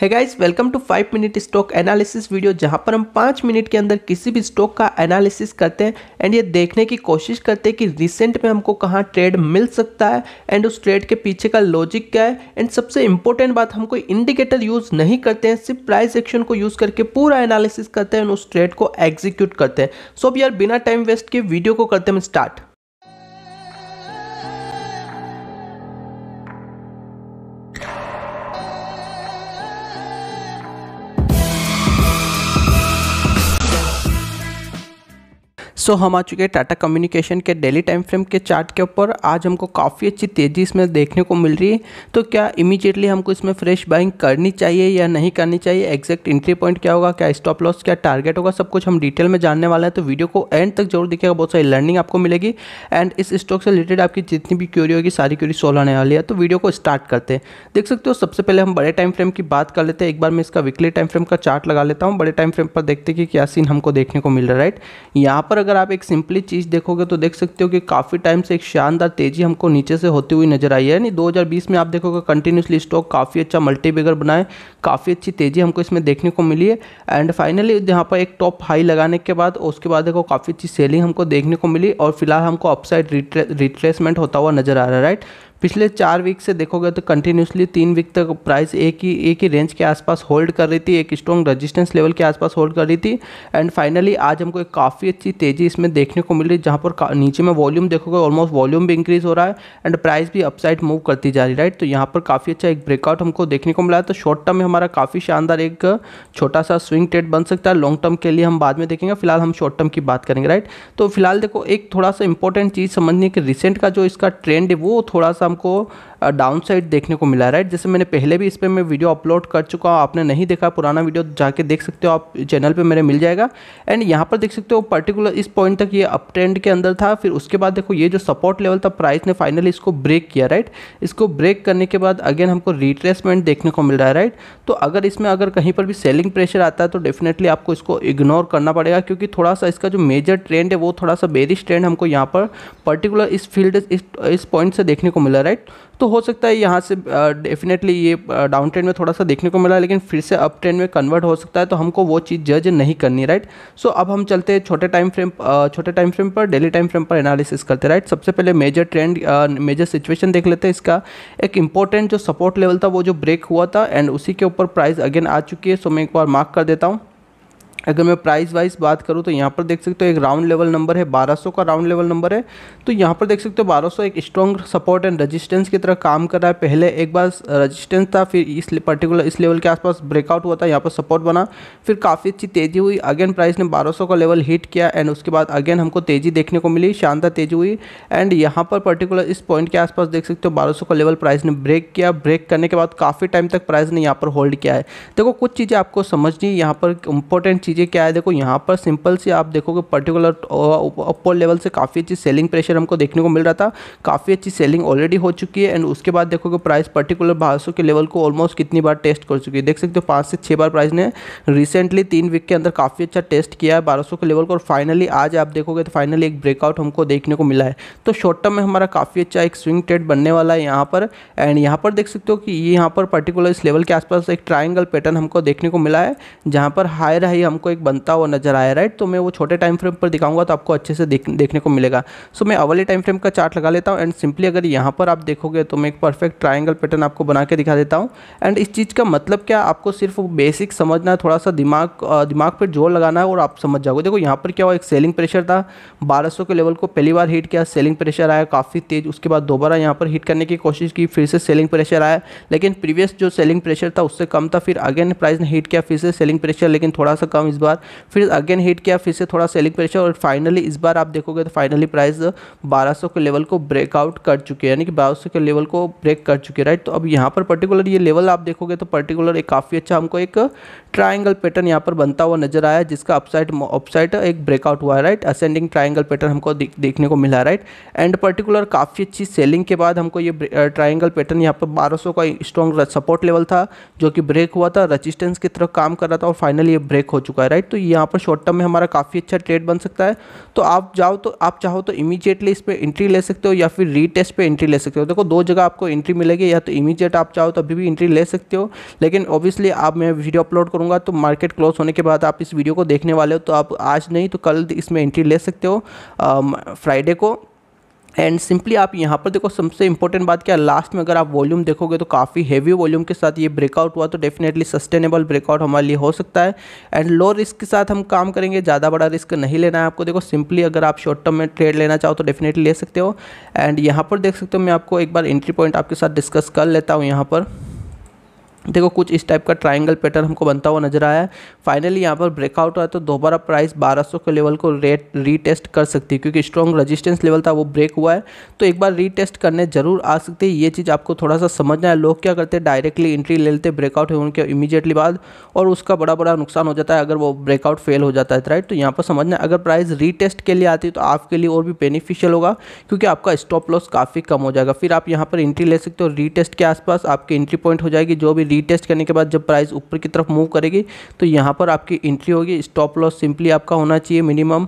है guys welcome to five minute stock analysis video जहाँ पर हम पाँच मिनट के अंदर किसी भी स्टॉक का एनालिसिस करते हैं एंड ये देखने की कोशिश करते हैं कि रिसेंट में हमको कहाँ ट्रेड मिल सकता है एंड उस ट्रेड के पीछे का लॉजिक क्या है एंड सबसे इंपॉर्टेंट बात, हम कोई इंडिकेटर यूज़ नहीं करते हैं, सिर्फ़ प्राइस एक्शन को यूज़ करके पूरा एनालिसिस करते हैं एंड उस ट्रेड को एग्जीक्यूट करते हैं। सो अब यार बिना टाइम वेस्ट के वीडियो को करते हैं स्टार्ट सो हम आ चुके हैं टाटा कम्युनिकेशन के डेली टाइम फ्रेम के चार्ट के ऊपर। आज हमको काफ़ी अच्छी तेज़ी इसमें देखने को मिल रही है। तो क्या इमीडिएटली हमको इसमें फ्रेश बाइंग करनी चाहिए या नहीं करनी चाहिए? एग्जैक्ट एंट्री पॉइंट क्या होगा? क्या स्टॉप लॉस क्या टारगेट होगा? सब कुछ हम डिटेल में जानने वाले हैं। तो वीडियो को एंड तक ज़रूर देखिएगा। बहुत सारी लर्निंग आपको मिलेगी। एंड इस स्टॉक से रिलेटेड आपकी जितनी भी क्यूरी होगी, सारी क्यूरी सोल्व आने वाली है। तो वीडियो को स्टार्ट करते हैं। देख सकते हो, सबसे पहले हम बड़े टाइम फ्रेम की बात कर लेते हैं। एक बार मैं इसका वीकली टाइम फ्रेम का चार्ट लगा लेता हूँ। बड़े टाइम फ्रेम पर देखते कि क्या सीन हमको देखने को मिल रहा है राइट यहाँ पर अगर आप एक सिंपली चीज़ देखोगे तो देख सकते हो कि काफ़ी टाइम से एक शानदार तेज़ी हमको नीचे से होती हुई नज़र आई है। यानी 2020 में आप देखोगे कंटिन्यूसली स्टॉक काफ़ी अच्छा मल्टी बिगर बनाए काफ़ी अच्छी तेज़ी हमको इसमें देखने को मिली है। एंड फाइनली यहाँ पर एक टॉप हाई लगाने के बाद, उसके बाद देखो काफ़ी अच्छी सेलिंग हमको देखने को मिली और फ़िलहाल हमको अपसाइड रिट्रेसमेंट होता हुआ नज़र आ रहा है राइट पिछले चार वीक से देखोगे तो कंटिन्यूसली तीन वीक तक प्राइस एक ही एक ही रेंज के आसपास होल्ड कर रही थी, एक स्ट्रॉन्ग रेजिस्टेंस लेवल के आसपास होल्ड कर रही थी। एंड फाइनली आज हमको एक काफ़ी अच्छी तेज़ी इसमें देखने को मिल रही जहाँ पर नीचे में वॉल्यूम देखोगे ऑलमोस्ट वॉल्यूम भी इंक्रीज हो रहा है एंड प्राइस भी अपसाइड मूव करती जा रही राइट तो यहाँ पर काफ़ी अच्छा एक ब्रेकआउट हमको देखने को मिला तो शॉर्ट टर्म में हमारा काफ़ी शानदार एक छोटा सा स्विंग ट्रेड बन सकता है। लॉन्ग टर्म के लिए हम बाद में देखेंगे, फ़िलहाल हम शॉर्ट टर्म की बात करेंगे राइट तो फ़िलहाल देखो, एक थोड़ा सा इंपॉर्टेंट चीज़ समझनी कि रिसेंट का जो इसका ट्रेंड है, वो थोड़ा सा हमको डाउन साइड देखने को मिला राइट जैसे मैंने पहले भी इस पर मैं वीडियो अपलोड कर चुका हूँ आपने नहीं देखा पुराना वीडियो जाके देख सकते हो आप चैनल पे मेरे मिल जाएगा। एंड यहाँ पर देख सकते हो पर्टिकुलर इस पॉइंट तक ये अप ट्रेंड के अंदर था फिर उसके बाद देखो ये जो सपोर्ट लेवल था प्राइस ने फाइनली इसको ब्रेक किया राइट इसको ब्रेक करने के बाद अगेन हमको रिट्रेसमेंट देखने को मिल रहा है राइट तो अगर इसमें अगर कहीं पर भी सेलिंग प्रेशर आता है तो डेफिनेटली आपको इसको इग्नोर करना पड़ेगा क्योंकि थोड़ा सा इसका जो मेजर ट्रेंड है वो थोड़ा सा बेरिश ट्रेंड हमको यहाँ पर पर्टिकुलर इस फ़ील्ड इस, इस पॉइंट से देखने को मिला राइट तो हो सकता है यहाँ से डेफिनेटली ये डाउन ट्रेंड में थोड़ा सा देखने को मिला, लेकिन फिर से अप ट्रेंड में कन्वर्ट हो सकता है तो हमको वो चीज़ जज नहीं करनी राइट सो अब हम चलते हैं छोटे टाइम फ्रेम छोटे टाइम फ्रेम पर डेली टाइम फ्रेम पर एनालिसिस करते राइट सबसे पहले मेजर ट्रेंड मेजर सिचुएशन देख लेते हैं इसका। एक इंपॉर्टेंट जो सपोर्ट लेवल था, वो जो ब्रेक हुआ था एंड उसी के ऊपर प्राइस अगेन आ चुकी है सो मैं एक बार मार्क कर देता हूँ। अगर मैं प्राइस वाइज बात करूँ तो यहाँ पर देख सकते हो एक राउंड लेवल नंबर है 1200 का राउंड लेवल नंबर है। तो यहाँ पर देख सकते हो 1200 एक स्ट्रॉन्ग सपोर्ट एंड रेजिस्टेंस की तरह काम कर रहा है। पहले एक बार रेजिस्टेंस था, फिर इस पर्टिकुलर इस लेवल के आसपास ब्रेकआउट हुआ था, यहाँ पर सपोर्ट बना। फिर काफ़ी अच्छी तेज़ी हुई। अगेन प्राइस ने बारह का लेवल हिट किया एंड उसके बाद अगेन हमको तेज़ी देखने को मिली, शानदार तेज़ी हुई। एंड यहाँ पर पर्टिकुलर इस पॉइंट के आसपास देख सकते हो बारह का लेवल प्राइस ने ब्रेक किया। ब्रेक करने के बाद काफ़ी टाइम तक प्राइस ने यहाँ पर होल्ड किया है। देखो कुछ चीज़ें आपको समझनी यहाँ पर इंपॉर्टेंट चीज़ें क्या है? देखो, यहाँ पर सिंपल से आप देखोगे पर्टिकुलर अपर लेवल से काफ़ी अच्छी सेलिंग प्रेशर हमको देखने को मिल रहा था। काफ़ी अच्छी सेलिंग ऑलरेडी हो चुकी है एंड उसके बाद देखोगे प्राइस पर्टिकुलर बारह के लेवल को ऑलमोस्ट कितनी बार टेस्ट कर चुकी है। देख सकते हो, पाँच से छः बार प्राइस ने रिसेंटली तीन वीक के अंदर काफ़ी अच्छा टेस्ट किया है बारह के लेवल को, और फाइनली आज आप देखोगे तो फाइनली एक ब्रेकआउट हमको देखने को मिला है। तो शॉर्ट टर्म में हमारा काफ़ी अच्छा एक स्विंग ट्रेड बनने वाला है यहाँ पर एंड यहाँ पर देख सकते हो कि यहाँ पर पर्टिकुलर इस लेवल के आसपास एक ट्राइंगल पैटर्न हमको देखने को मिला है, जहाँ पर हाई हायर हाई हमको एक बनता हुआ नज़र आया राइट तो मैं वो छोटे टाइम फ्रेम पर दिखाऊँगा तो आपको अच्छे से देख, देखने को मिलेगा। सो मैं अवली टाइम फ्रेम का चार्ट लगा लेता हूँ एंड सिंपली अगर यहाँ पर आप देखोगे तो मैं एक परफेक्ट ट्राइंगल पैटर्न आपको बना के दिखा देता हूँ। एंड इस चीज़ का मतलब क्या? आपको सिर्फ़ बेसिक समझना है थोड़ा सा दिमाग दिमाग पर ज़ोर लगाना है और आप समझ जाओगे। देखो यहाँ पर क्या हुआ? एक सेलिंग प्रेशर था। बारह के लेवल को पहली बार हिट किया सेलिंग प्रेशर आया काफ़ी तेज। उसके बाद दोबारा यहाँ पर हिट करने की कोशिश की फिर से सेलिंग प्रेशर आया। लेकिन प्रीवियस जो सेलिंग प्रेशर था उससे कम था फिर अगेन प्राइस ने हिट किया फिर से सेलिंग प्रेशर लेकिन थोड़ा सा कम इस बार। फिर अगेन हिट किया, फिर से थोड़ा सेलिंग प्रेशर और फाइनली इस बार आप देखोगे तो फाइनली प्राइस 1200 के लेवल को ब्रेकआउट कर चुके हैं। यानी कि 1200 के लेवल को ब्रेक कर चुके हैं राइट तो अब यहाँ पर पर्टिकुलर ये लेवल आप देखोगे तो पर्टिकुलर एक काफ़ी अच्छा हमको एक ट्राइंगल पैटर्न यहाँ पर बनता हुआ नज़र आया, जिसका अपसाइड अपसाइड एक ब्रेकआउट हुआ है राइट असेंडिंग ट्राइंगल पैटर्न हमको देखने को मिला राइट एंड पर्टिकुलर काफ़ी अच्छी सेलिंग के बाद हमको ये ट्राइंगल पैटर्न यहाँ पर बारह का स्ट्रॉन्ग सपोर्ट लेवल था, जो कि ब्रेक हुआ था रजिस्टेंस की तरफ़ काम कर रहा था और फाइनली ये ब्रेक हो चुका चुका है राइट तो यहाँ पर शॉर्ट टर्म में हमारा काफ़ी अच्छा ट्रेड बन सकता है। तो आप जाओ तो आप चाहो तो इमीजिएटली इस पर एंट्री ले सकते हो या फिर रीटेस्ट पे एंट्री ले सकते हो। देखो, दो जगह आपको एंट्री मिलेगी, या तो इमीजिएट आप चाहो तो अभी भी एंट्री ले सकते हो। लेकिन ऑब्वियसली आप, मैं वीडियो अपलोड करूँगा तो मार्केट क्लोज होने के बाद आप इस वीडियो को देखने वाले हो तो आप आज नहीं तो कल इसमें एंट्री ले सकते हो फ्राइडे को। एंड सिंपली आप यहाँ पर देखो, सबसे इंपॉर्टेंट बात क्या लास्ट में अगर आप वॉल्यूम देखोगे तो काफ़ी हैवी वॉल्यूम के साथ ये ब्रेकआउट हुआ तो डेफिनेटली सस्टेनेबल ब्रेकआउट हमारे लिए हो सकता है। एंड लो रिस्क के साथ हम काम करेंगे, ज़्यादा बड़ा रिस्क नहीं लेना है आपको। देखो सिंपली अगर आप शॉर्ट टर्म में ट्रेड लेना चाहो तो डेफिनेटली ले सकते हो। एंड यहाँ पर देख सकते हो, मैं आपको एक बार एंट्री पॉइंट आपके साथ डिस्कस कर लेता हूँ यहाँ पर। देखो, कुछ इस टाइप का ट्राइंगल पैटर्न हमको बनता हुआ नज़र आया है। फाइनली यहाँ पर ब्रेकआउट हुआ तो दोबारा प्राइस 1200 के लेवल को रेट रीटेस्ट कर सकती है, क्योंकि स्ट्रॉन्ग रेजिस्टेंस लेवल था, वो ब्रेक हुआ है। तो एक बार रीटेस्ट करने ज़रूर आ सकती है, ये चीज़ आपको थोड़ा सा समझना है लोग क्या करते हैं डायरेक्टली एंट्री ले लेते ब्रेकआउट होने के इमीजिएटली बाद, और उसका बड़ा बड़ा नुकसान हो जाता है अगर वो ब्रेकआउट फेल हो जाता है राइट तो यहाँ पर समझना अगर प्राइस रीटेस्ट के लिए आती है तो आपके लिए और भी बेनिफिशियल होगा, क्योंकि आपका स्टॉप लॉस काफ़ी कम हो जाएगा। फिर आप यहाँ पर एंट्री ले सकते हो रीटेस्ट के आसपास आपकी एंट्री पॉइंट हो जाएगी, जो भी रीटेस्ट करने के बाद जब प्राइस ऊपर की तरफ़ मूव करेगी तो यहाँ पर आपकी एंट्री होगी। स्टॉप लॉस सिंपली आपका होना चाहिए मिनिमम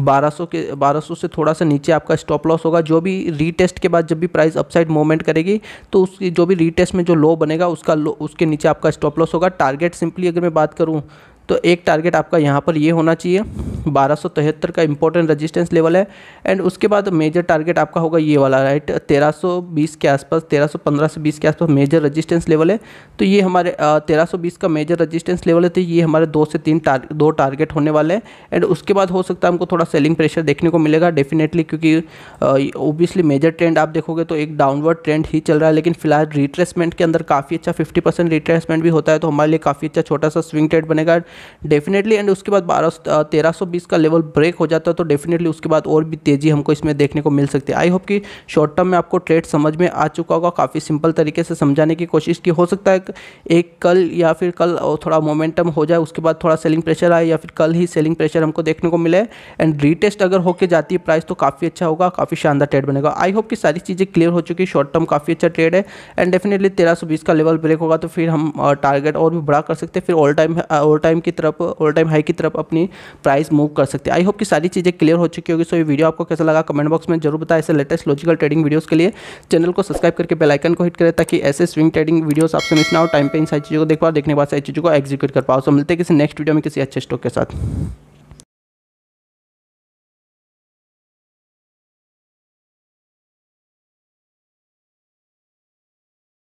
1200 के 1200 से थोड़ा सा नीचे आपका स्टॉप लॉस होगा। जो भी रीटेस्ट के बाद जब भी प्राइस अपसाइड मूवमेंट करेगी तो उसकी जो भी रीटेस्ट में जो लो बनेगा, उसका लो उसके नीचे आपका स्टॉप लॉस होगा। टारगेट सिंपली अगर मैं बात करूँ तो एक टारगेट आपका यहाँ पर ये यह होना चाहिए। बारह का इंपॉर्टेंट रजिस्टेंस लेवल है एंड उसके बाद मेजर टारगेट आपका होगा ये वाला राइट 1320 के आसपास 1315 से 20 के आसपास मेजर रजिस्टेंस लेवल है। तो ये हमारे तेरह का मेजर रजिस्टेंस लेवल है तो ये हमारे दो से तीन टार, दो टारगेट होने वाले हैं। एंड उसके बाद हो सकता है हमको थोड़ा सेलिंग प्रेशर देखने को मिलेगा डेफिनेटली क्योंकि ओबियसली मेजर ट्रेंड आप देखोगे तो एक डाउनवर्ड ट्रेंड ही चल रहा है लेकिन फ़िलहाल रिट्रेसमेंट के अंदर काफ़ी अच्छा फिफ्टी परसेंट रिट्रेसमेंट भी होता है तो हमारे लिए काफ़ी अच्छा छोटा सा स्विंग ट्रेड बनेगा। डेफिनेटली एंड उसके बाद बारह तेरह सौ बीस का लेवल ब्रेक हो जाता है तो डेफिनेटली उसके बाद और भी तेज़ी हमको इसमें देखने को मिल सकती है। आई होप कि शॉर्ट टर्म में आपको ट्रेड समझ में आ चुका होगा, काफ़ी सिंपल तरीके से समझाने की कोशिश की। हो सकता है एक कल या फिर कल थोड़ा मोमेंटम हो जाए, उसके बाद थोड़ा सेलिंग प्रेशर आए या फिर कल ही सेलिंग प्रेशर हमको देखने को मिले। एंड रीटेस्ट अगर होकर जाती है प्राइस तो काफ़ी अच्छा होगा, काफ़ी शानदार ट्रेड बनेगा। आई होप कि सारी चीज़ें क्लियर हो चुकी है शॉर्ट टर्म काफ़ी अच्छा ट्रेड है। एंड डेफिनेटली तेरह बीस का लेवल ब्रेक होगा तो फिर हम टारगेट और भी बड़ा कर सकते हैं। फिर ऑल टाइम ऑल टाइम की तरफ़ ऑल टाइम हाई की तरफ़ अपनी प्राइस मूव कर सकते हैं। आई होप कि सारी चीज़ें क्लियर हो चुकी होगी। सो ये वीडियो आपको कैसा लगा कमेंट बॉक्स में ज़रूर बताएँ। ऐसे लेटेस्ट लॉजिकल ट्रेडिंग वीडियोस के लिए चैनल को सब्सक्राइब करके बेलाइकन को हिट करें ताकि ऐसे स्विंग ट्रेडिंग वीडियोस आपसे मिस ना हो। टाइम पे इन सारी चीज़ों को देख पाओ, देखने के बाद सारी चीज़ों को एग्जीक्यूट कर पाओ। सो मिलते हैं किसी नेक्स्ट वीडियो में किसी अच्छे स्टॉक के साथ।